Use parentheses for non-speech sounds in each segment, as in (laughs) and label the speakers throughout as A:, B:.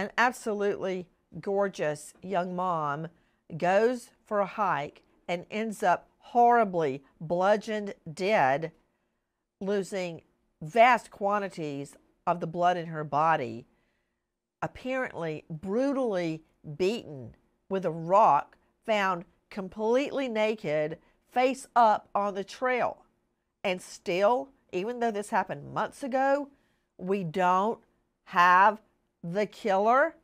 A: An absolutely gorgeous young mom goes for a hike and ends up horribly bludgeoned dead, losing vast quantities of the blood in her body, apparently brutally beaten with a rock, found completely naked, face up on the trail. And still, even though this happened months ago, we don't have the killer.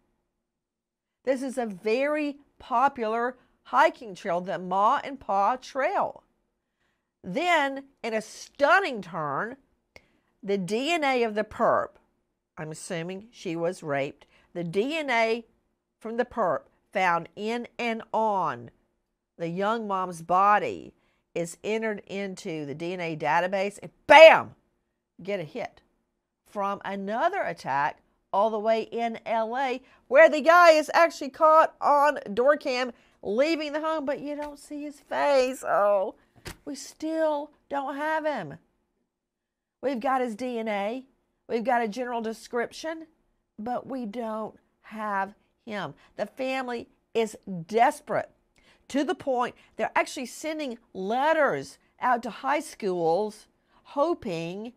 A: This is a very popular hiking trail, the Ma and Pa Trail. Then, in a stunning turn, the DNA of the perp, I'm assuming she was raped, the DNA from the perp found in and on the young mom's body is entered into the DNA database and bam, get a hit from another attack all the way in LA where the guy is actually caught on door cam leaving the home, but you don't see his face. Oh, we still don't have him. We've got his DNA, we've got a general description, but we don't have him. The family is desperate to the point they're actually sending letters out to high schools hoping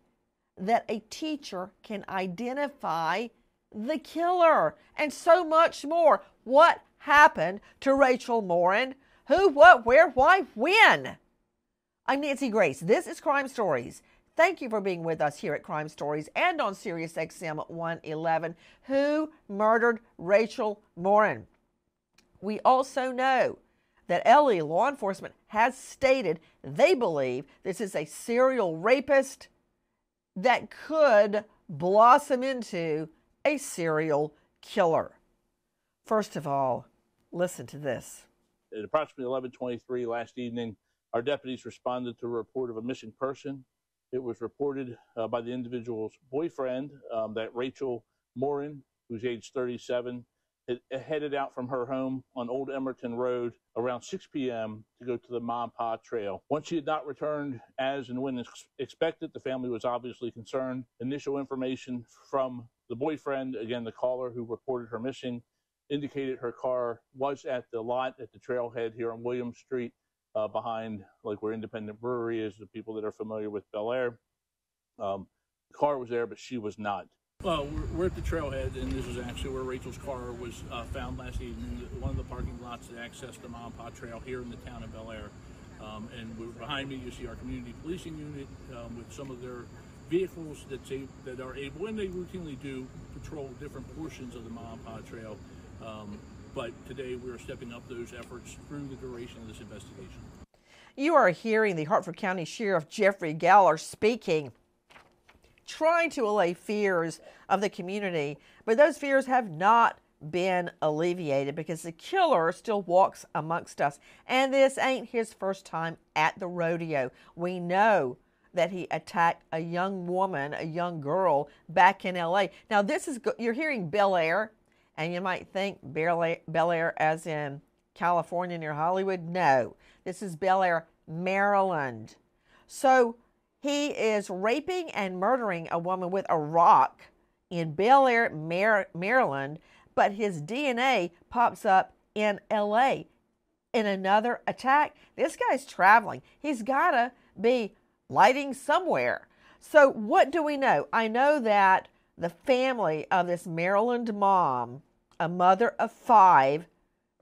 A: that a teacher can identify the killer and so much more. What happened to Rachel Morin? Who, what, where, why, when? I'm Nancy Grace. This is Crime Stories. Thank you for being with us here at Crime Stories and on Sirius XM 111. Who murdered Rachel Morin? We also know that LA law enforcement has stated they believe this is a serial rapist that could blossom into a serial killer. First of all, listen to this.
B: At approximately 11:23 last evening, our deputies responded to a report of a missing person. It was reported uh, by the individual's boyfriend um, that Rachel Morin, who's age 37, headed out from her home on Old Emmorton Road around 6 p.m. to go to the and Pa Trail. Once she had not returned as and when ex- expected, the family was obviously concerned. Initial information from the boyfriend, again, the caller who reported her missing, indicated her car was at the lot at the trailhead here on William Street, uh, behind like where Independent Brewery is. The people that are familiar with Bel Air, um, the car was there, but she was not.
C: Well, we're, we're at the trailhead, and this is actually where Rachel's car was uh, found last evening. One of the parking lots that access the Ma Pa Trail here in the town of Bel Air. Um, and behind me, you see our community policing unit um, with some of their vehicles that, that are able, and they routinely do, patrol different portions of the Ma Pa Trail. Um, but today we are stepping up those efforts through the duration of this investigation.
A: You are hearing the Harford County Sheriff Jeffrey Gahler speaking trying to allay fears of the community, but those fears have not been alleviated because the killer still walks amongst us. And this ain't his first time at the rodeo. We know that he attacked a young woman, a young girl back in LA. Now, this is, you're hearing Bel Air, and you might think Bel Air, as in California near Hollywood. No, this is Bel Air, Maryland. So, he is raping and murdering a woman with a rock in Bel Air, Maryland, but his DNA pops up in LA in another attack. This guy's traveling. He's got to be lighting somewhere. So, what do we know? I know that the family of this Maryland mom, a mother of five,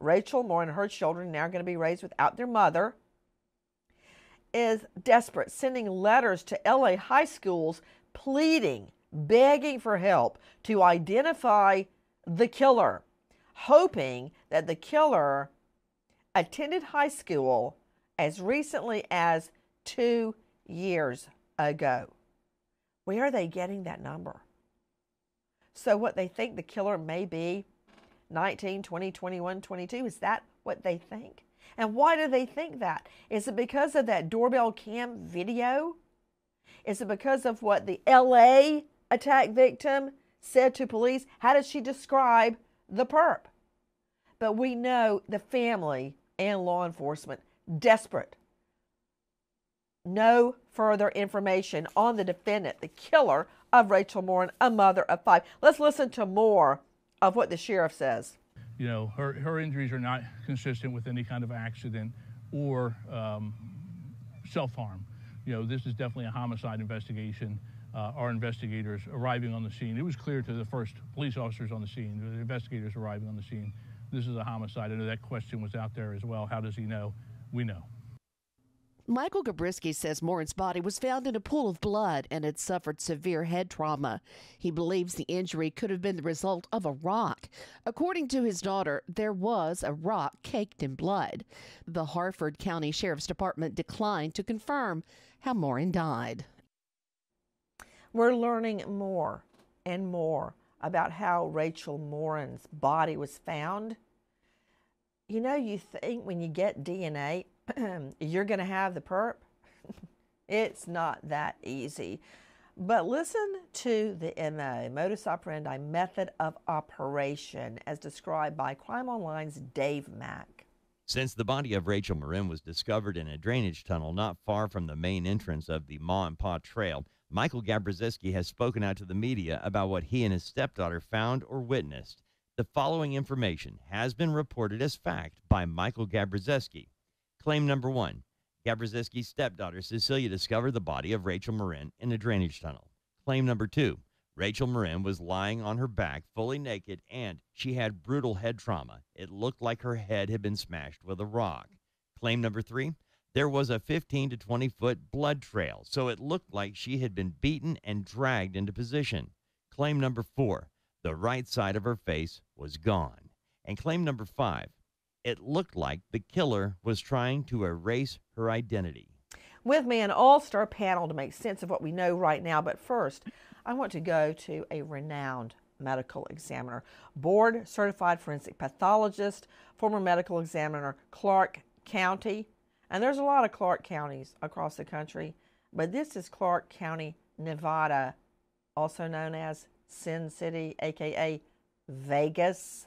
A: Rachel Moore and her children now going to be raised without their mother is desperate, sending letters to LA high schools pleading, begging for help to identify the killer, hoping that the killer attended high school as recently as two years ago. Where are they getting that number? So, what they think the killer may be 19, 20, 21, 22, is that what they think? And why do they think that? Is it because of that doorbell cam video? Is it because of what the LA attack victim said to police? How did she describe the perp? But we know the family and law enforcement desperate. No further information on the defendant, the killer of Rachel Morin, a mother of five. Let's listen to more of what the sheriff says.
C: You know, her, her injuries are not consistent with any kind of accident or um, self harm. You know, this is definitely a homicide investigation. Uh, our investigators arriving on the scene, it was clear to the first police officers on the scene, the investigators arriving on the scene, this is a homicide. I know that question was out there as well. How does he know? We know.
D: Michael Gabrzeski says Morin's body was found in a pool of blood and had suffered severe head trauma. He believes the injury could have been the result of a rock. According to his daughter, there was a rock caked in blood. The Harford County Sheriff's Department declined to confirm how Morin died.
A: We're learning more and more about how Rachel Morin's body was found. You know, you think when you get DNA, (clears throat) you're going to have the perp. (laughs) it's not that easy. But listen to the MO, modus operandi, method of operation, as described by Crime Online's Dave Mack.
E: Since the body of Rachel Morin was discovered in a drainage tunnel not far from the main entrance of the Ma and Pa Trail, Michael Gabrzeski has spoken out to the media about what he and his stepdaughter found or witnessed. The following information has been reported as fact by Michael Gabrzeski. Claim number one Gabrzeski's stepdaughter Cecilia discovered the body of Rachel Morin in a drainage tunnel. Claim number two Rachel Morin was lying on her back, fully naked, and she had brutal head trauma. It looked like her head had been smashed with a rock. Claim number three there was a 15 to 20 foot blood trail, so it looked like she had been beaten and dragged into position. Claim number four the right side of her face was gone. And claim number five it looked like the killer was trying to erase her identity.
A: With me, an all star panel to make sense of what we know right now. But first, I want to go to a renowned medical examiner, board certified forensic pathologist, former medical examiner, Clark County. And there's a lot of Clark counties across the country, but this is Clark County, Nevada, also known as Sin City, aka Vegas.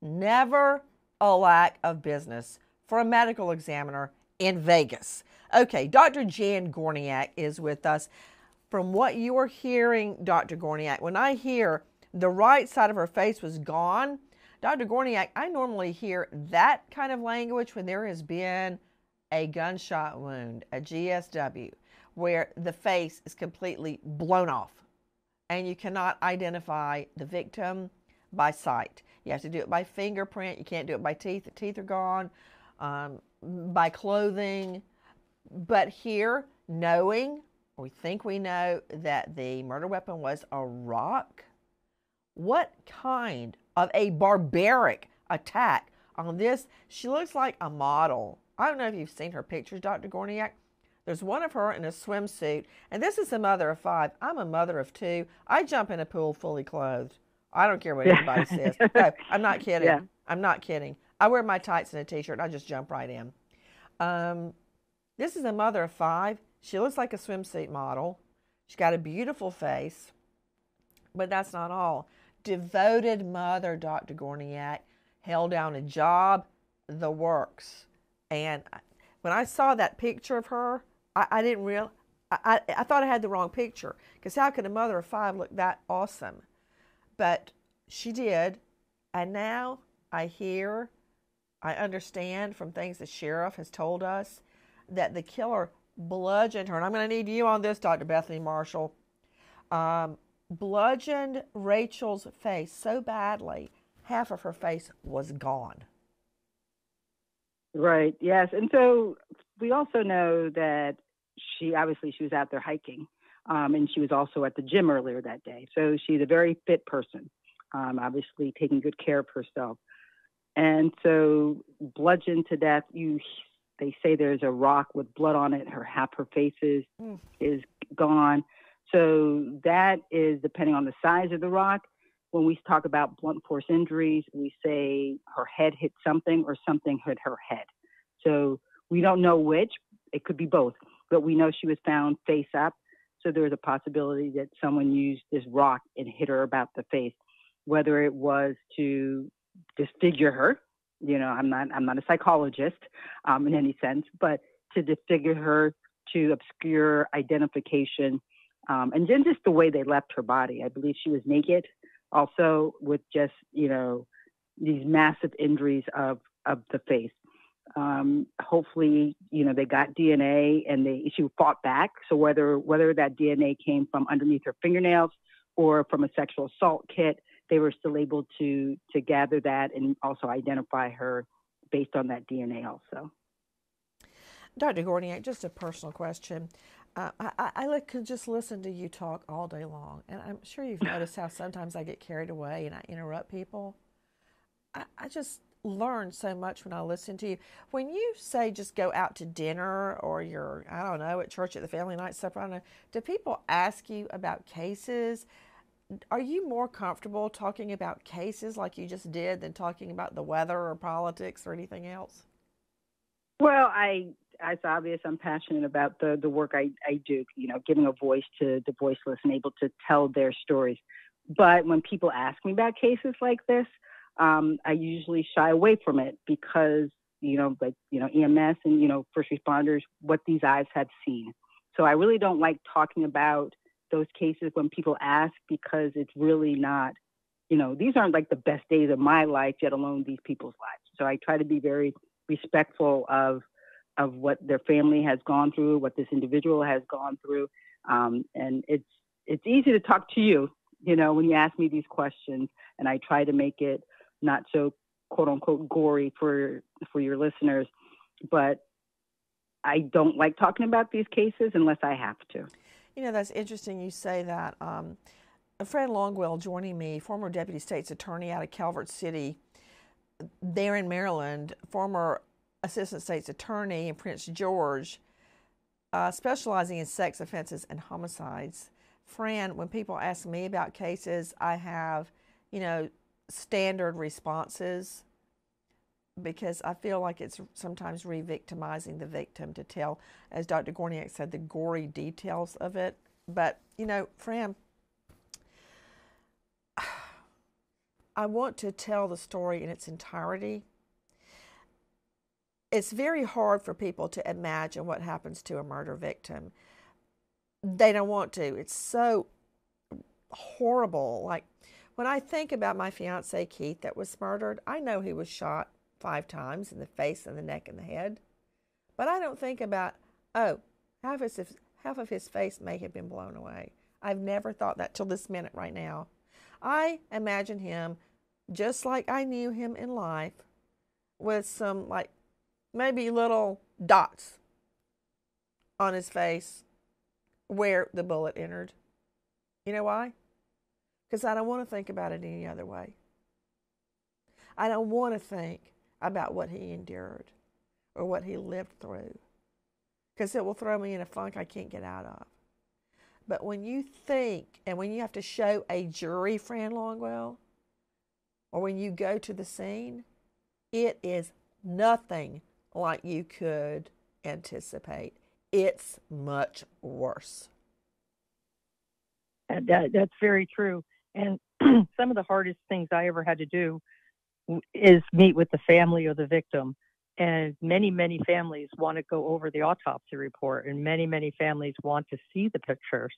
A: Never a lack of business for a medical examiner in Vegas. Okay, Dr. Jan Gorniak is with us. From what you are hearing, Dr. Gorniak, when I hear the right side of her face was gone, Dr. Gorniak, I normally hear that kind of language when there has been a gunshot wound, a GSW, where the face is completely blown off and you cannot identify the victim by sight. You have to do it by fingerprint. You can't do it by teeth. The teeth are gone. Um, by clothing. But here, knowing, we think we know that the murder weapon was a rock, what kind of a barbaric attack on this? She looks like a model. I don't know if you've seen her pictures, Dr. Gorniak. There's one of her in a swimsuit, and this is a mother of five. I'm a mother of two. I jump in a pool fully clothed. I don't care what anybody says. (laughs) No, I'm not kidding. Yeah. I'm not kidding. I wear my tights and a t-shirt. And I just jump right in. Um, this is a mother of five. She looks like a swimsuit model. She's got a beautiful face, but that's not all. Devoted mother, Dr. Gorniak, held down a job, the works. And when I saw that picture of her, I, I didn't real. I, I, I thought I had the wrong picture because how could a mother of five look that awesome? But she did. And now I hear, I understand from things the sheriff has told us that the killer bludgeoned her. And I'm going to need you on this, Dr. Bethany Marshall. Um, bludgeoned Rachel's face so badly, half of her face was gone.
F: Right, yes. And so we also know that she obviously she was out there hiking um, and she was also at the gym earlier that day. So she's a very fit person, um, obviously taking good care of herself. And so, bludgeoned to death, you they say there's a rock with blood on it. Her half her face is, mm. is gone. So that is depending on the size of the rock. When we talk about blunt force injuries, we say her head hit something or something hit her head. So we don't know which. It could be both, but we know she was found face up so there was a possibility that someone used this rock and hit her about the face, whether it was to disfigure her. You know, I'm not I'm not a psychologist um, in any sense, but to disfigure her, to obscure identification, um, and then just the way they left her body. I believe she was naked, also with just you know these massive injuries of of the face. Um, hopefully, you know they got DNA and they she fought back. So whether whether that DNA came from underneath her fingernails or from a sexual assault kit, they were still able to to gather that and also identify her based on that DNA also.
A: Dr. Gorniak, just a personal question. Uh, I, I, could just listen to you talk all day long, and I'm sure you've (laughs) noticed how sometimes I get carried away and I interrupt people. I, I just learn so much when I listen to you. When you say just go out to dinner or you're, I don't know, at church at the family night supper, I don't know, do people ask you about cases? Are you more comfortable talking about cases like you just did than talking about the weather or politics or anything else?
F: Well, I it's obvious I'm passionate about the the work I, I do, you know, giving a voice to the voiceless and able to tell their stories. But when people ask me about cases like this, um, I usually shy away from it because, you know, like, you know, EMS and, you know, first responders, what these eyes have seen. So I really don't like talking about those cases when people ask because it's really not, you know, these aren't like the best days of my life, yet alone these people's lives. So I try to be very respectful of of what their family has gone through, what this individual has gone through. Um, and it's it's easy to talk to you, you know, when you ask me these questions, and I try to make it not so quote unquote gory for for your listeners, but I don't like talking about these cases unless I have to.
A: You know, that's interesting you say that. Um, Fran Longwell joining me, former deputy state's attorney out of Calvert City, there in Maryland, former assistant state's attorney in Prince George, uh, specializing in sex offenses and homicides. Fran, when people ask me about cases, I have, you know, standard responses because I feel like it's sometimes re victimizing the victim to tell, as Dr. Gorniak said, the gory details of it. But, you know, Fran, (sighs) I want to tell the story in its entirety it's very hard for people to imagine what happens to a murder victim. They don't want to. It's so horrible. Like when I think about my fiance Keith that was murdered, I know he was shot five times in the face and the neck and the head. But I don't think about, oh, half of his, half of his face may have been blown away. I've never thought that till this minute right now. I imagine him just like I knew him in life with some like maybe little dots on his face where the bullet entered. You know why? Because I don't want to think about it any other way. I don't want to think about what he endured or what he lived through because it will throw me in a funk I can't get out of. But when you think and when you have to show a jury, Fran Longwell, or when you go to the scene, it is nothing like you could anticipate. It's much worse.
G: That, that's very true. And (clears throat) some of the hardest things I ever had to do is meet with the family of the victim. And many, many families want to go over the autopsy report, and many, many families want to see the pictures.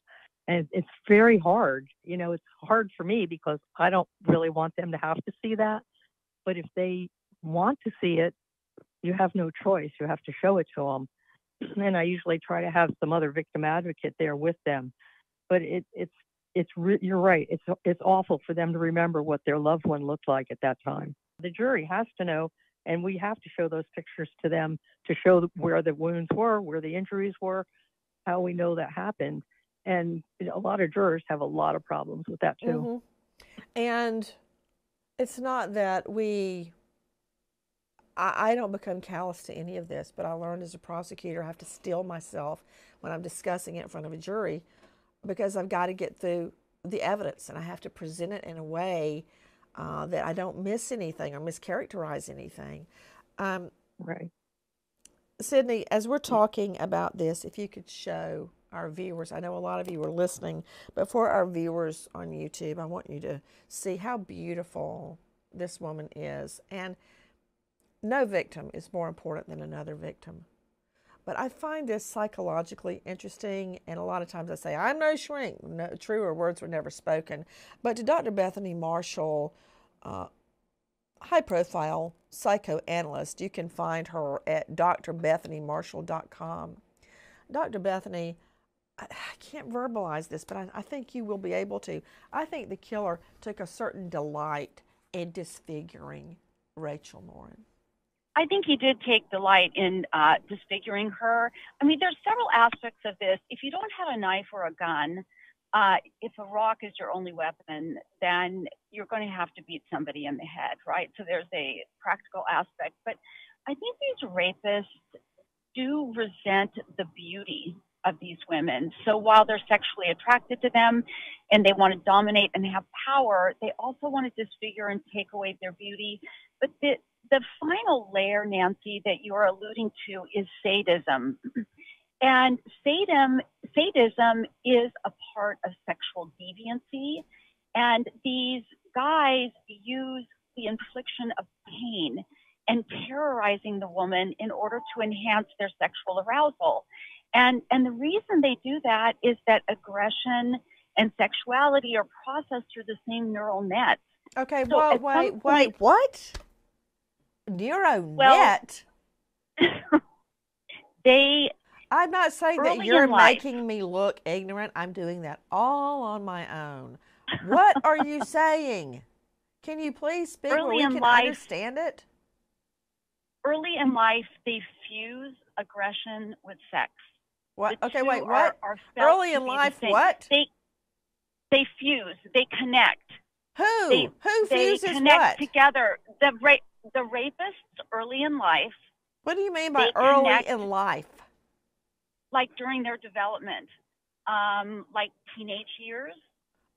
G: And it's very hard. You know, it's hard for me because I don't really want them to have to see that. But if they want to see it, you have no choice. You have to show it to them. (clears throat) And I usually try to have some other victim advocate there with them. But it, it's it's re- you're right. It's it's awful for them to remember what their loved one looked like at that time. The jury has to know, and we have to show those pictures to them to show where the wounds were, where the injuries were, how we know that happened. And a lot of jurors have a lot of problems with that too.
A: Mm-hmm. And it's not that we I, I don't become callous to any of this, but I learned as a prosecutor I have to steel myself when I'm discussing it in front of a jury because I've got to get through the evidence and I have to present it in a way uh, that I don't miss anything or mischaracterize anything. Um,
G: right.
A: Sydney, as we're talking about this, if you could show our viewers, I know a lot of you are listening, but for our viewers on YouTube, I want you to see how beautiful this woman is. And no victim is more important than another victim. But I find this psychologically interesting, and a lot of times I say, I'm no shrink. No, truer words were never spoken. But to Dr. Bethany Marshall, uh, high profile psychoanalyst, you can find her at drbethanymarshall.com. Dr. Bethany, I can't verbalize this, but I, I think you will be able to. I think the killer took a certain delight in disfiguring Rachel Morin.
H: I think he did take delight in uh, disfiguring her. I mean, there's several aspects of this. If you don't have a knife or a gun, uh, if a rock is your only weapon, then you're going to have to beat somebody in the head, right? So there's a practical aspect. But I think these rapists do resent the beauty of these women. So while they're sexually attracted to them and they want to dominate and have power, they also want to disfigure and take away their beauty. But the, the final layer, Nancy, that you're alluding to is sadism. (clears throat) And sadism, sadism is a part of sexual deviancy. And these guys use the infliction of pain and terrorizing the woman in order to enhance their sexual arousal. And, and the reason they do that is that aggression and sexuality are processed through the same neural nets.
A: Okay, so well, wait, point, wait, what? Neural
H: well, (laughs) they.
A: I'm not saying that you're making me look ignorant. I'm doing that all on my own. What are you (laughs) saying? Can you please speak
H: early
A: where we can
H: life,
A: understand it?
H: Early in life, they fuse aggression with sex.
A: What?
H: The
A: okay, wait. What?
H: are felt
A: Early in
H: be the
A: life, what?
H: They they fuse. They connect.
A: Who?
H: They-
A: Who
H: They
A: fuses
H: connect
A: what?
H: together. The the rapists early in life,
A: What do you mean by early
H: connect-
A: in life?
H: like during their development, um, like teenage years.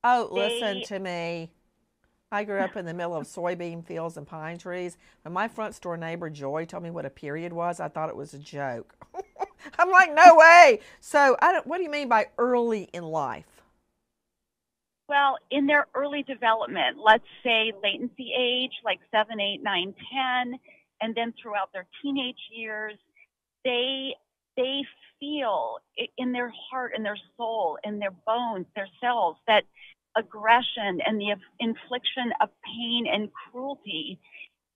A: Oh, listen to me. I grew up in the middle of soybean fields and pine trees. When my front door neighbor Joy told me what a period was, I thought it was a joke. (laughs) I'm like, no way. So, I don't. What do you mean by early in life?
H: Well, in their early development, let's say latency age, like seven, eight, nine, ten, and then throughout their teenage years, they they feel in their heart, in their soul, in their bones, their cells that aggression and the infliction of pain and cruelty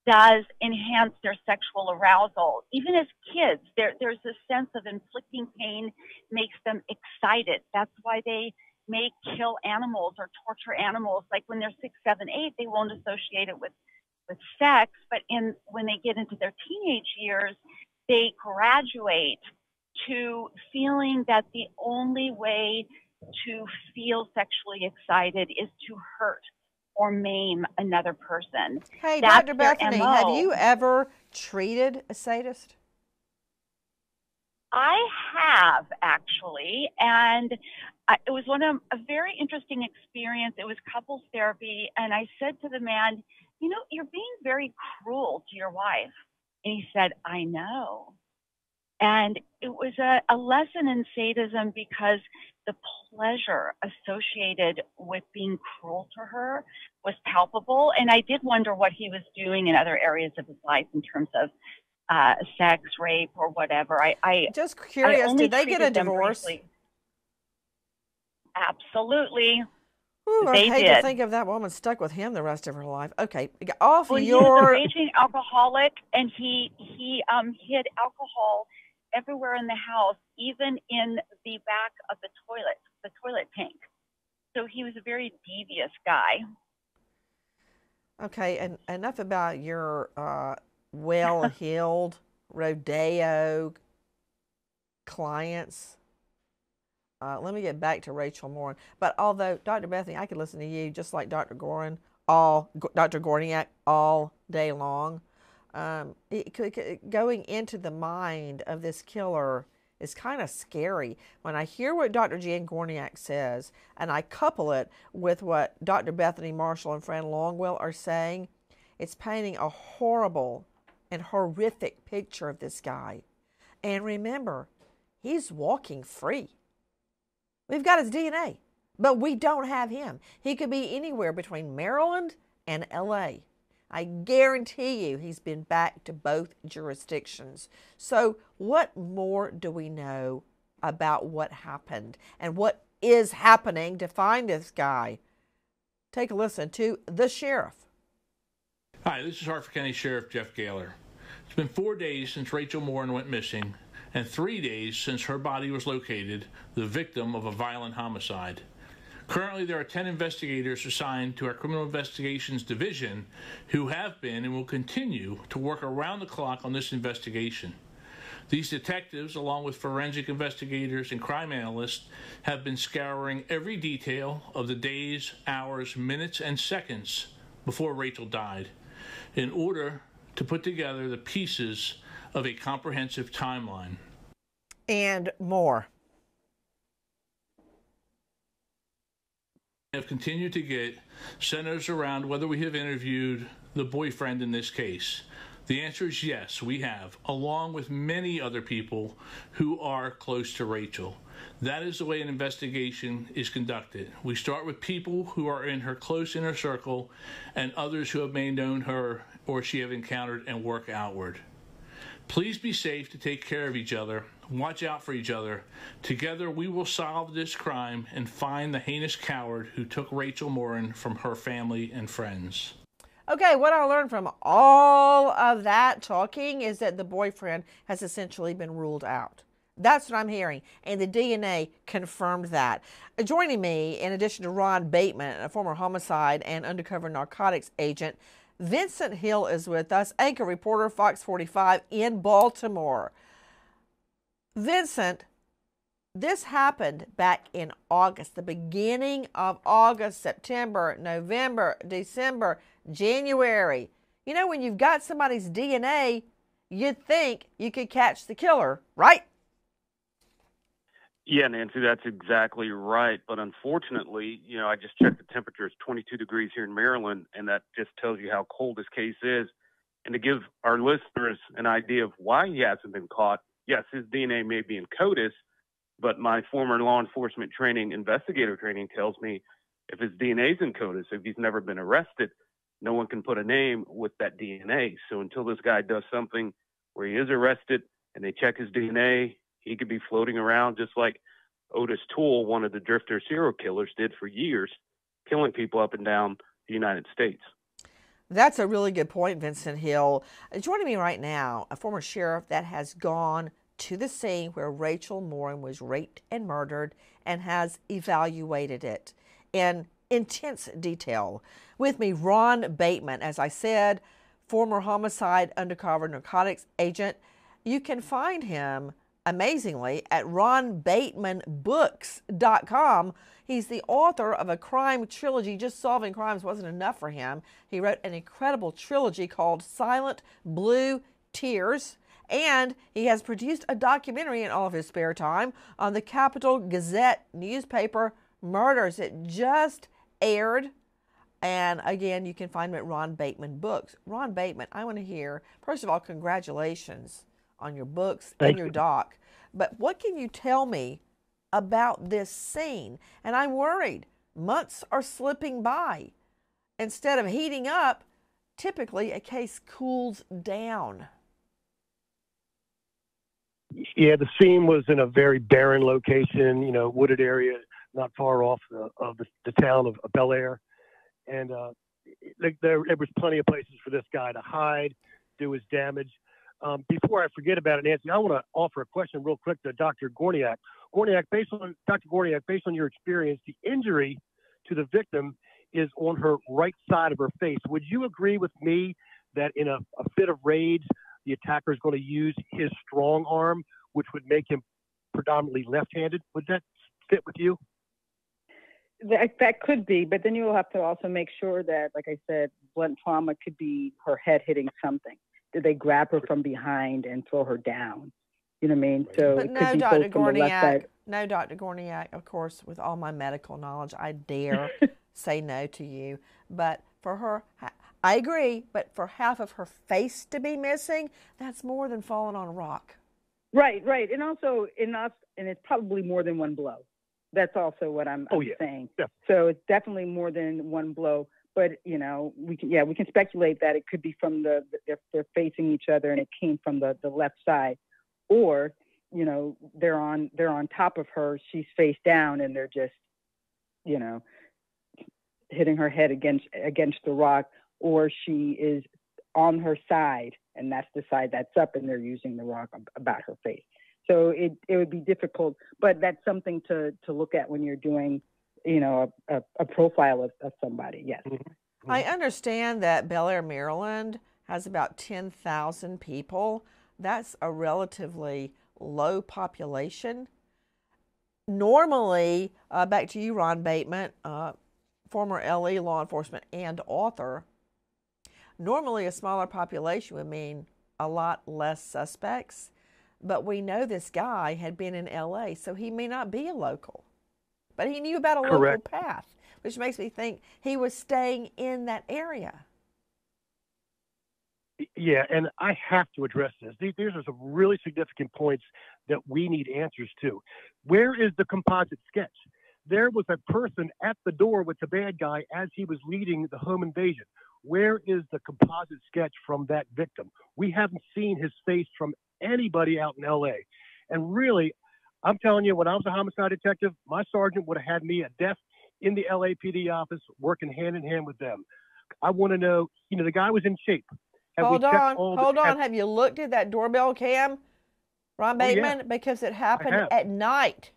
H: does enhance their sexual arousal. Even as kids, there, there's a sense of inflicting pain makes them excited. That's why they may kill animals or torture animals. Like when they're six, seven, eight, they won't associate it with, with sex. But in when they get into their teenage years, they graduate to feeling that the only way to feel sexually excited is to hurt or maim another person.
A: Hey,
H: That's
A: Dr. Bethany, have you ever treated a sadist?
H: I have actually, and I, it was one of a very interesting experience. It was couples therapy, and I said to the man, "You know, you're being very cruel to your wife." And he said, "I know." And it was a, a lesson in sadism because the pleasure associated with being cruel to her was palpable. And I did wonder what he was doing in other areas of his life in terms of uh, sex, rape, or whatever. I, I
A: Just curious,
H: only
A: did they get a divorce?
H: briefly. Absolutely.
A: Ooh, I
H: They
A: hate to think of that woman stuck with him the rest of her life. Okay, off
H: Well, he was a raging alcoholic, and he he um hid alcohol everywhere in the house, even in the back of the toilet, the toilet tank. So he was a very devious guy.
A: Okay, and enough about your uh, well-heeled (laughs) rodeo clients. Uh, let me get back to Rachel Morin. But although Dr. Bethany, I could listen to you just like Dr. Gorin, all Dr. Gorniak all day long. Um, it, going into the mind of this killer is kind of scary. When I hear what Dr. Jan Gorniak says, and I couple it with what Dr. Bethany Marshall and Fran Longwell are saying, it's painting a horrible and horrific picture of this guy. And remember, he's walking free. We've got his DNA, but we don't have him. He could be anywhere between Maryland and LA. I guarantee you he's been back to both jurisdictions. So, what more do we know about what happened and what is happening to find this guy? Take a listen to the sheriff.
C: Hi, this is Harford County Sheriff Jeff Gahler. It's been four days since Rachel Morin went missing, and three days since her body was located, the victim of a violent homicide. Currently, there are 10 investigators assigned to our Criminal Investigations Division who have been and will continue to work around the clock on this investigation. These detectives, along with forensic investigators and crime analysts, have been scouring every detail of the days, hours, minutes, and seconds before Rachel died in order to put together the pieces of a comprehensive timeline.
A: And more.
C: have continued to get centers around whether we have interviewed the boyfriend in this case. The answer is yes, we have, along with many other people who are close to Rachel. That is the way an investigation is conducted. We start with people who are in her close inner circle and others who have made known her or she have encountered and work outward. Please be safe to take care of each other. Watch out for each other. Together, we will solve this crime and find the heinous coward who took Rachel Morin from her family and friends.
A: Okay, what I learned from all of that talking is that the boyfriend has essentially been ruled out. That's what I'm hearing. And the DNA confirmed that. Joining me, in addition to Ron Bateman, a former homicide and undercover narcotics agent, Vincent Hill is with us, anchor reporter, Fox 45 in Baltimore. Vincent, this happened back in August, the beginning of August, September, November, December, January. You know, when you've got somebody's DNA, you'd think you could catch the killer, right?
I: Yeah, Nancy, that's exactly right. But unfortunately, you know, I just checked the temperature. It's 22 degrees here in Maryland, and that just tells you how cold this case is. And to give our listeners an idea of why he hasn't been caught, yes, his DNA may be in CODIS, but my former law enforcement training, investigator training, tells me if his DNA is in CODIS, if he's never been arrested, no one can put a name with that DNA. So until this guy does something where he is arrested and they check his DNA, he could be floating around just like Otis Toole, one of the drifter serial killers, did for years, killing people up and down the United States.
A: That's a really good point, Vincent Hill. Joining me right now, a former sheriff that has gone to the scene where Rachel Morin was raped and murdered and has evaluated it in intense detail. With me, Ron Bateman, as I said, former homicide undercover narcotics agent. You can find him amazingly at ronbatemanbooks.com. He's the author of a crime trilogy. Just solving crimes wasn't enough for him. He wrote an incredible trilogy called Silent Blue Tears. And he has produced a documentary in all of his spare time on the Capital Gazette newspaper murders. It just aired. And again, you can find him at Ron Bateman Books. Ron Bateman, I want to hear, first of all, congratulations on your books
J: Thank
A: and your
J: you.
A: doc. But what can you tell me about this scene? And I'm worried. Months are slipping by. Instead of heating up, typically a case cools down.
J: Yeah, the scene was in a very barren location, you know, wooded area, not far off the, of the, the town of, of Bel Air, and uh, there, there was plenty of places for this guy to hide, do his damage. Um, before I forget about it, Nancy, I want to offer a question real quick to Dr. Gorniak. Gorniak, based on Dr. Gorniak, based on your experience, the injury to the victim is on her right side of her face. Would you agree with me that in a, a fit of rage, the attacker is going to use his strong arm, which would make him predominantly left-handed? Would that fit with you?
F: That, that could be, but then you will have to also make sure that, like I said, blunt trauma could be her head hitting something. Did they grab her from behind and throw her down? You know what I mean? So
A: But no, Dr.
F: both from the left
A: Gorniak, no, Dr. Gorniak, of course, with all my medical knowledge, I dare (laughs) say no to you. But for her, I agree, but for half of her face to be missing, that's more than falling on a rock.
F: Right, right, and also in us, and it's probably more than one blow. That's also what I'm,
J: Oh,
F: I'm
J: yeah.
F: saying.
J: Yeah.
F: So it's definitely more than one blow. but you know, we can yeah, we can speculate that it could be from the they're, they're facing each other and it came from the the left side, or you know, they're on they're on top of her, she's face down, and they're just, you know, hitting her head against against the rock, or she is on her side, and that's the side that's up, and they're using the rock about her face. So it it would be difficult, but that's something to to look at when you're doing, you know, a, a, a profile of, of somebody. Yes.
A: Mm-hmm. I understand that Bel Air, Maryland has about 10,000 people. That's a relatively low population. Normally, uh, back to you, Ron Bateman, uh, former LE law enforcement and author. Normally, a smaller population would mean a lot less suspects, but we know this guy had been in LA, so he may not be a local. But he knew about a Correct. local path, which makes me think he was staying in that area.
J: Yeah, and I have to address this. These, these are some really significant points that we need answers to. Where is the composite sketch? There was a person at the door with the bad guy as he was leading the home invasion. Where is the composite sketch from that victim? We haven't seen his face from anybody out in LA. And really, I'm telling you, when I was a homicide detective, my sergeant would have had me at desk in the LAPD office working hand in hand with them. I want to know, you know, the guy was in shape.
A: Have hold on, hold on. Have, have, you looked at that doorbell cam, Ron Bateman? Oh, yeah. Because it happened at night.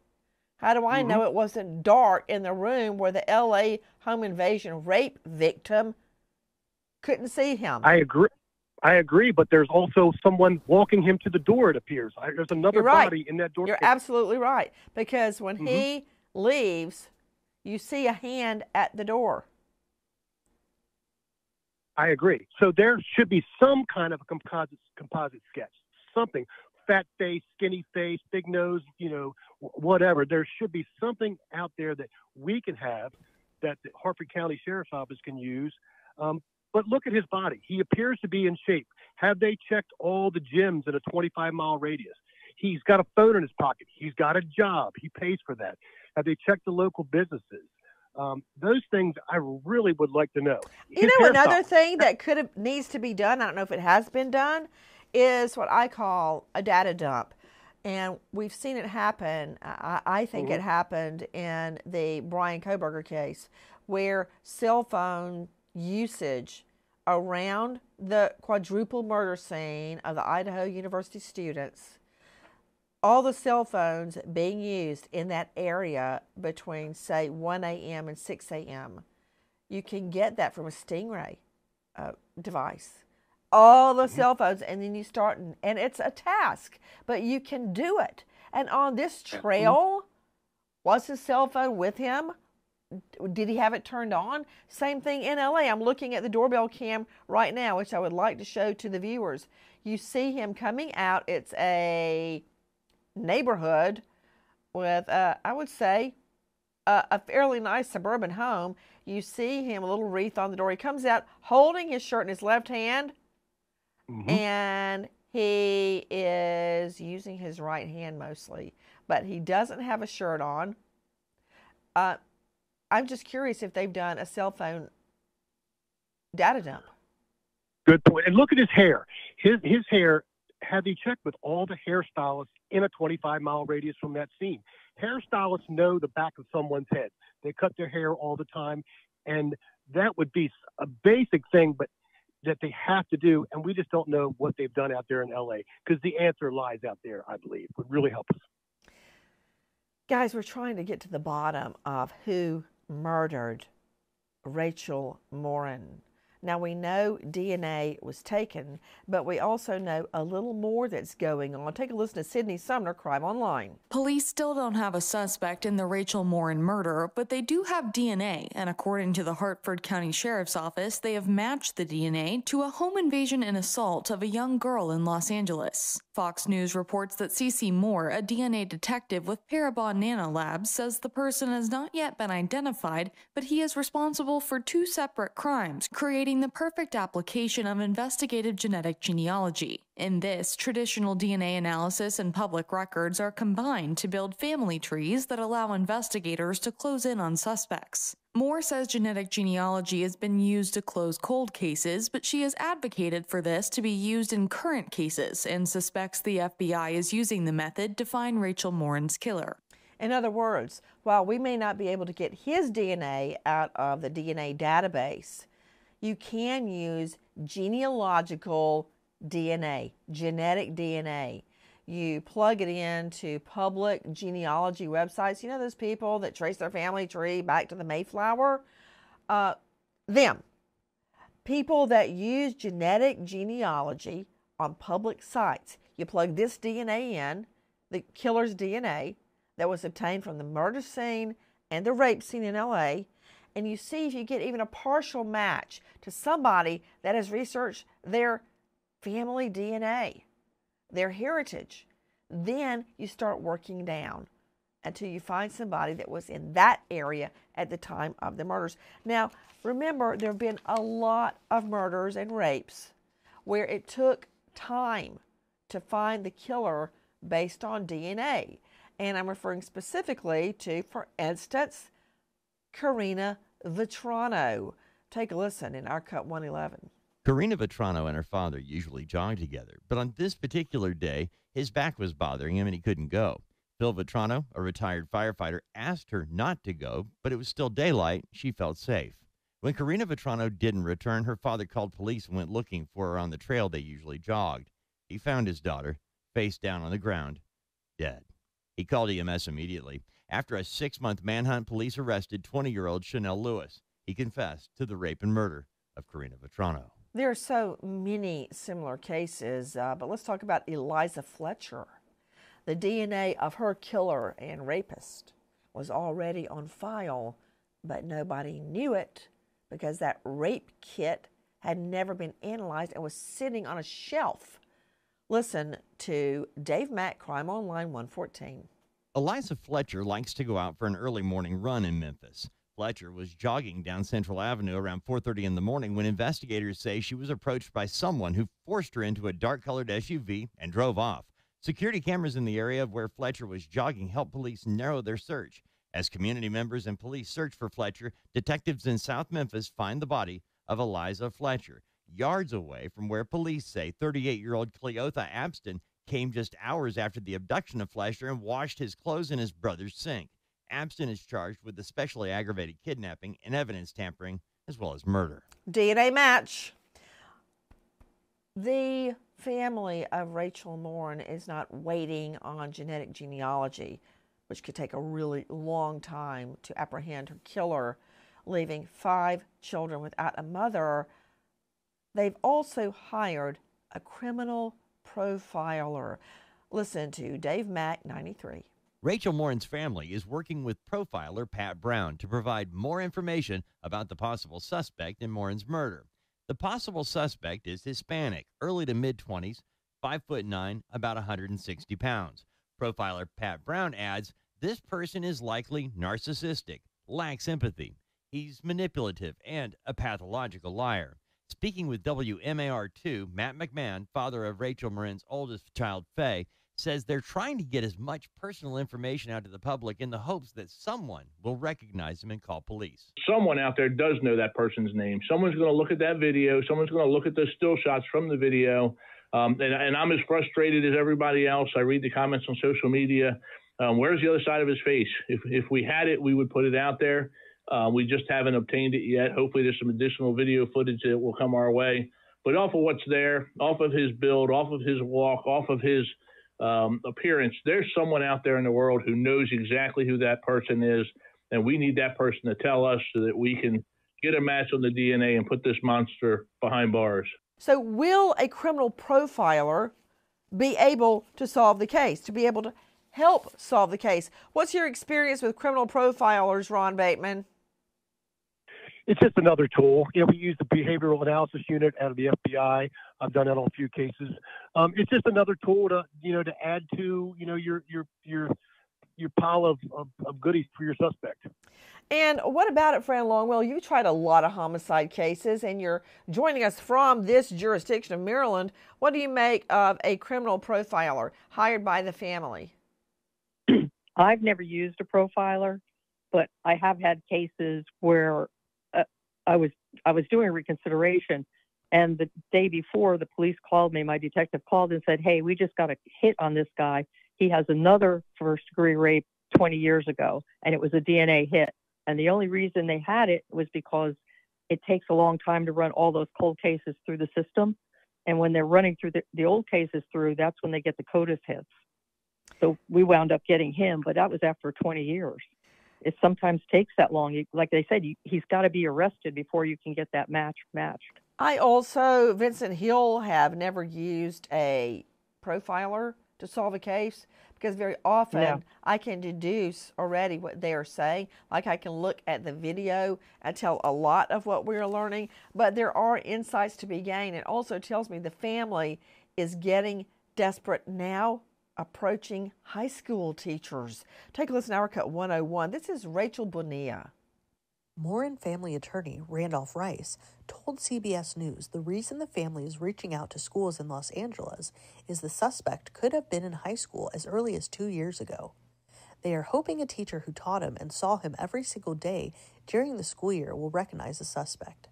A: How do I mm-hmm. know it wasn't dark in the room where the LA home invasion rape victim couldn't see him?
J: I agree. I agree, but there's also someone walking him to the door. It appears there's another
A: right.
J: body in that door.
A: You're absolutely right because when mm-hmm. he leaves, you see a hand at the door.
J: I agree. So there should be some kind of a composite composite sketch, something fat face, skinny face, big nose, you know, whatever. There should be something out there that we can have that the Harford County Sheriff's Office can use. Um, but look at his body. He appears to be in shape. Have they checked all the gyms in a 25 mile radius? He's got a phone in his pocket. He's got a job. He pays for that. Have they checked the local businesses? Um, those things I really would like to know.
A: His you know, another thing that could have needs to be done. I don't know if it has been done. Is what I call a data dump, and we've seen it happen. I, I think mm-hmm. it happened in the Bryan Kohberger case, where cell phone usage around the quadruple murder scene of the Idaho University students all the cell phones being used in that area between, say, 1 a.m. and 6 a.m., you can get that from a Stingray uh, device. All the mm-hmm. cell phones, and then you start, and it's a task, but you can do it. And on this trail, was his cell phone with him? Did he have it turned on? Same thing in LA. I'm looking at the doorbell cam right now, which I would like to show to the viewers. You see him coming out. It's a neighborhood with, uh, I would say, uh, a fairly nice suburban home. You see him, a little wreath on the door. He comes out holding his shirt in his left hand, mm-hmm. and he is using his right hand mostly, but he doesn't have a shirt on. Uh, I'm just curious if they've done a cell phone data dump.
J: Good point. And look at his hair. His his hair have you checked with all the hairstylists in a 25 mile radius from that scene? Hairstylists know the back of someone's head. They cut their hair all the time, and that would be a basic thing, but that they have to do, and we just don't know what they've done out there in LA because the answer lies out there. I believe would really help us.
A: Guys, we're trying to get to the bottom of who murdered Rachel Morin. Now we know DNA was taken, but we also know a little more that's going on. Take a listen to Sydney Sumner, Crime Online.
K: Police still don't have a suspect in the Rachel Morin murder, but they do have DNA, and according to the Harford County Sheriff's Office, they have matched the DNA to a home invasion and assault of a young girl in Los Angeles. Fox News reports that CeCe Moore, a DNA detective with Parabon Nanolabs, says the person has not yet been identified, but he is responsible for two separate crimes, creating the perfect application of investigative genetic genealogy. In this, traditional DNA analysis and public records are combined to build family trees that allow investigators to close in on suspects. Moore says genetic genealogy has been used to close cold cases, but she has advocated for this to be used in current cases and suspects the FBI is using the method to find Rachel Morin's killer.
A: In other words, while we may not be able to get his DNA out of the DNA database, you can use genealogical DNA, genetic DNA. You plug it into public genealogy websites. You know those people that trace their family tree back to the Mayflower? Uh, them. People that use genetic genealogy on public sites. You plug this DNA in, the killer's DNA that was obtained from the murder scene and the rape scene in LA, and you see if you get even a partial match to somebody that has researched their family DNA, their heritage. Then you start working down until you find somebody that was in that area at the time of the murders. Now, remember, there have been a lot of murders and rapes where it took time to find the killer based on DNA. And I'm referring specifically to, for instance, Karina Vetrano. Take a listen in our Cut 111.
E: Karina Vetrano and her father usually jog together, but on this particular day, his back was bothering him and he couldn't go. Phil Vetrano, a retired firefighter, asked her not to go, but it was still daylight. She felt safe. When Karina Vetrano didn't return, her father called police and went looking for her on the trail they usually jogged. He found his daughter, face down on the ground, dead. He called EMS immediately. After a six month manhunt, police arrested 20 year old Chanel Lewis. He confessed to the rape and murder of Karina Vetrano.
A: There are so many similar cases, uh, but let's talk about Eliza Fletcher. The DNA of her killer and rapist was already on file, but nobody knew it because that rape kit had never been analyzed and was sitting on a shelf. Listen to Dave Mack, Crime Online 114.
E: Eliza Fletcher likes to go out for an early morning run in Memphis. Fletcher was jogging down Central Avenue around 4:30 in the morning when investigators say she was approached by someone who forced her into a dark-colored SUV and drove off. Security cameras in the area of where Fletcher was jogging helped police narrow their search. As community members and police search for Fletcher, detectives in South Memphis find the body of Eliza Fletcher, yards away from where police say 38-year-old Cleotha Abston came just hours after the abduction of Fletcher and washed his clothes in his brother's sink. Abston is charged with especially aggravated kidnapping and evidence tampering, as well as murder.
A: DNA match. The family of Rachel Morin is not waiting on genetic genealogy, which could take a really long time to apprehend her killer, leaving five children without a mother. They've also hired a criminal profiler. Listen to Dave Mack, 93.
E: Rachel Morin's family is working with profiler Pat Brown to provide more information about the possible suspect in Morin's murder. The possible suspect is Hispanic, early to mid 20s, 5 foot 9, about 160 pounds. Profiler Pat Brown adds this person is likely narcissistic, lacks empathy. He's manipulative and a pathological liar. Speaking with WMAR2, Matt McMahon, father of Rachel Morin's oldest child, Faye, says they're trying to get as much personal information out to the public in the hopes that someone will recognize him and call police.
L: Someone out there does know that person's name. Someone's going to look at that video. Someone's going to look at the still shots from the video. Um, and, and, I'm as frustrated as everybody else. I read the comments on social media. Um, where's the other side of his face? If, if we had it, we would put it out there. Uh, we just haven't obtained it yet. Hopefully, there's some additional video footage that will come our way. But off of what's there, off of his build, off of his walk, off of his um, appearance, there's someone out there in the world who knows exactly who that person is, and we need that person to tell us so that we can get a match on the DNA and put this monster behind bars.
A: So, will a criminal profiler be able to solve the case, to be able to help solve the case? What's your experience with criminal profilers, Ron Bateman?
J: It's just another tool. You know, we use the behavioral analysis unit out of the FBI. I've done that on a few cases. Um, it's just another tool to you know to add to you know your your your your pile of, of, of goodies for your suspect.
A: And what about it, Fran Longwell? You've tried a lot of homicide cases, and you're joining us from this jurisdiction of Maryland. What do you make of a criminal profiler hired by the family? (clears throat)
G: I've never used a profiler but I have had cases where I was I was doing reconsideration, and the day before the police called me, my detective called and said, "Hey, we just got a hit on this guy. He has another first degree rape 20 years ago, and it was a DNA hit. And the only reason they had it was because it takes a long time to run all those cold cases through the system. And when they're running through the, the old cases through, that's when they get the CODIS hits. So we wound up getting him, but that was after 20 years. It sometimes takes that long. like they said, you, he's got to be arrested before you can get that match matched.
A: I also, Vincent Hill, have never used a profiler to solve a case because very often yeah. I can deduce already what they are saying. Like I can look at the video and tell a lot of what we're learning, but there are insights to be gained. It also tells me the family is getting desperate now approaching high school teachers. Take a listen to Our Cut 101. This is Rachel Bonilla.
M: Morin family attorney Randolph Rice told CBS News the reason the family is reaching out to schools in Los Angeles is the suspect could have been in high school as early as two years ago. They are hoping a teacher who taught him and saw him every single day during the school year will recognize the suspect.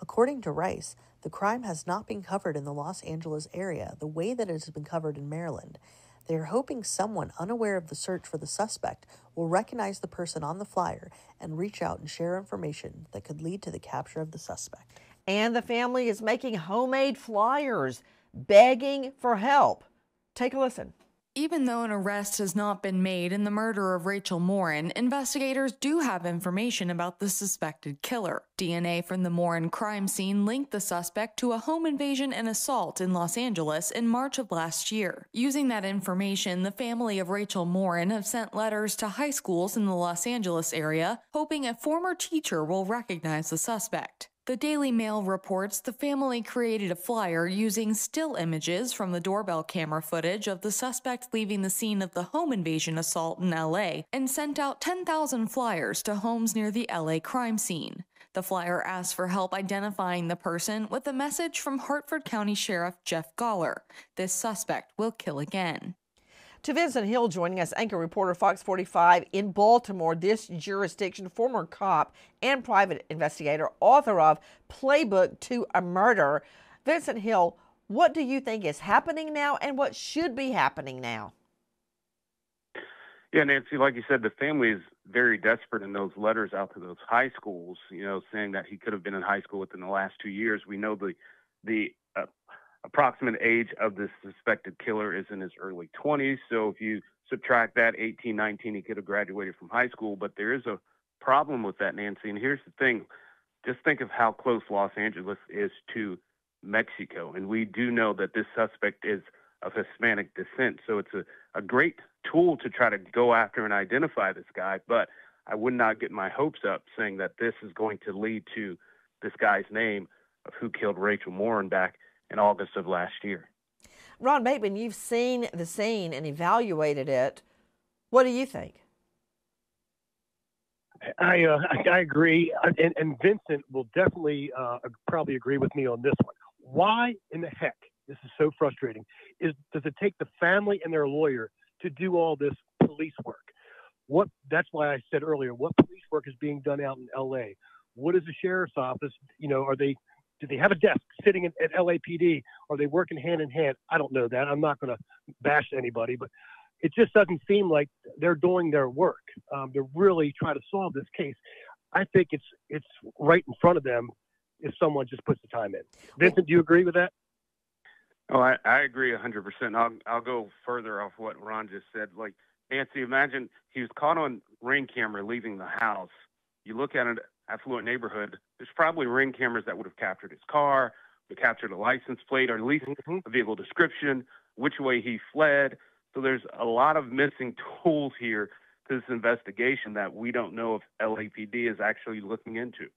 M: According to Rice, the crime has not been covered in the Los Angeles area the way that it has been covered in Maryland, they are hoping someone unaware of the search for the suspect will recognize the person on the flyer and reach out and share information that could lead to the capture of the suspect.
A: And the family is making homemade flyers begging for help. Take a listen.
K: Even though an arrest has not been made in the murder of Rachel Morin, investigators do have information about the suspected killer. DNA from the Morin crime scene linked the suspect to a home invasion and assault in Los Angeles in March of last year. Using that information, the family of Rachel Morin have sent letters to high schools in the Los Angeles area, hoping a former teacher will recognize the suspect. The Daily Mail reports the family created a flyer using still images from the doorbell camera footage of the suspect leaving the scene of the home invasion assault in LA and sent out 10,000 flyers to homes near the LA crime scene. The flyer asked for help identifying the person with a message from Harford County Sheriff Jeff Gahler. This suspect will kill again.
A: To Vincent Hill joining us, anchor reporter Fox 45 in Baltimore, this jurisdiction, former cop and private investigator, author of Playbook to a Murder. Vincent Hill, what do you think is happening now and what should be happening now?
I: Yeah, Nancy, like you said, the family is very desperate in those letters out to those high schools, you know, saying that he could have been in high school within the last two years. We know the the uh, approximate age of the suspected killer is in his early 20s. So if you subtract that 18, 19, he could have graduated from high school. But there is a problem with that, Nancy. And here's the thing just think of how close Los Angeles is to Mexico. And we do know that this suspect is of Hispanic descent. So it's a, a great tool to try to go after and identify this guy. But I would not get my hopes up saying that this is going to lead to this guy's name of who killed Rachel Morin back in August of last year.
A: Ron Bateman, you've seen the scene and evaluated it. What do you think?
J: I uh, I agree, and, and, Vincent will definitely uh, probably agree with me on this one. Why in the heck? This is so frustrating. Is does it take the family and their lawyer to do all this police work? What that's why I said earlier. What police work is being done out in L.A. What is the sheriff's office? You know, are they do they have a desk sitting at, at LAPD? Are they working hand in hand? I don't know that. I'm not going to bash anybody, but it just doesn't seem like they're doing their work. Um, they're really trying to solve this case. I think it's it's right in front of them if someone just puts the time in. Vincent, do you agree with that?
I: Oh, I, I agree 100%. I'll, I'll go further off what Ron just said. Like, Nancy, imagine he was caught on ring camera leaving the house. You look at an affluent neighborhood, there's probably ring cameras that would have captured his car, would captured a license plate, or at least mm-hmm. a vehicle description, which way he fled. So there's a lot of missing (laughs) tools here to this investigation that we don't know if LAPD is actually looking into.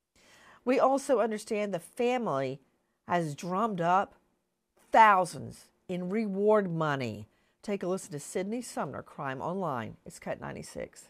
A: We also understand the family has drummed up thousands in reward money. Take a listen to Sydney Sumner, Crime Online. It's Cut 96.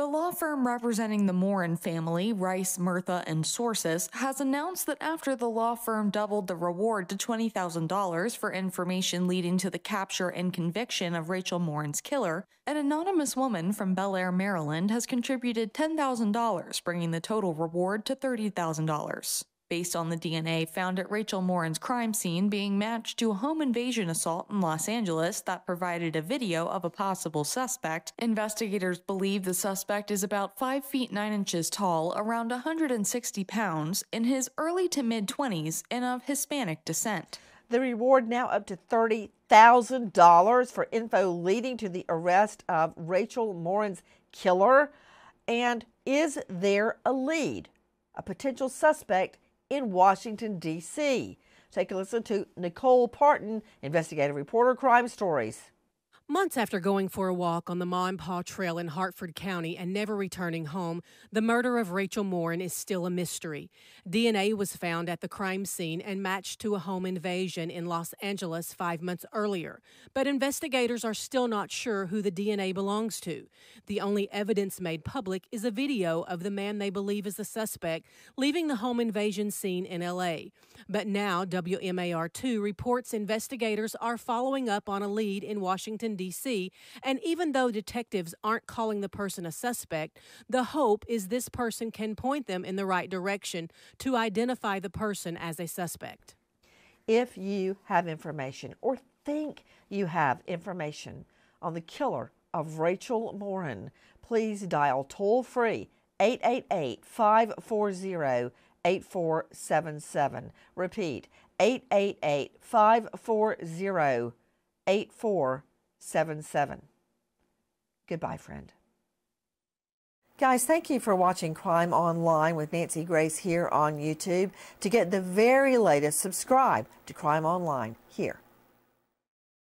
K: The law firm representing the Morin family, Rice, Murtha, and Psoras, has announced that after the law firm doubled the reward to $20,000 for information leading to the capture and conviction of Rachel Morin's killer, an anonymous woman from Bel Air, Maryland has contributed $10,000, bringing the total reward to $30,000 based on the DNA found at Rachel Morin's crime scene being matched to a home invasion assault in Los Angeles that provided a video of a possible suspect. Investigators believe the suspect is about 5 feet 9 inches tall, around 160 pounds, in his early to mid 20s, and of Hispanic descent.
A: The reward now up to $30,000 for info leading to the arrest of Rachel Morin's killer. And is there a lead? A potential suspect in Washington, D.C. Take a listen to Nicole Partin, investigative reporter, Crime Stories.
N: Months after going for a walk on the Ma and Pa Trail in Harford County and never returning home, the murder of Rachel Morin is still a mystery. DNA was found at the crime scene and matched to a home invasion in Los Angeles five months earlier. But investigators are still not sure who the DNA belongs to. The only evidence made public is a video of the man they believe is the suspect leaving the home invasion scene in LA. But now WMAR2 reports investigators are following up on a lead in Washington, D.C. And even though detectives aren't calling the person a suspect, the hope is this person can point them in the right direction to identify the person as a suspect.
A: If you have information or think you have information on the killer of Rachel Morin, please dial toll free 888 540 8477. Repeat 888 540 8477. 77. Goodbye, friend. Guys, thank you for watching Crime Online with Nancy Grace here on YouTube. To get the very latest, subscribe to Crime Online here